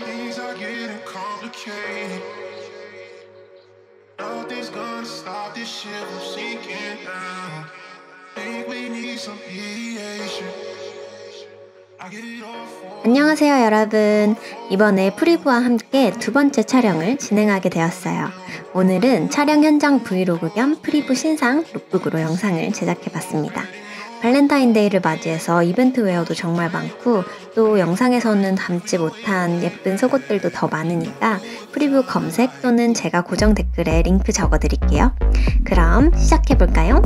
Things are getting complicated. Nothing's gonna stop this shit from sinking down. Think we need some mediation. 안녕하세요, 여러분. 이번에 프리브와 함께 두 번째 촬영을 진행하게 되었어요. 오늘은 촬영 현장 브이로그 겸 프리브 신상 lookbook으로 영상을 제작해 봤습니다. 발렌타인데이를 맞이해서 이벤트 웨어도 정말 많고 또 영상에서는 담지 못한 예쁜 속옷들도 더 많으니까 프리뷰 검색 또는 제가 고정 댓글에 링크 적어 드릴게요. 그럼 시작해 볼까요?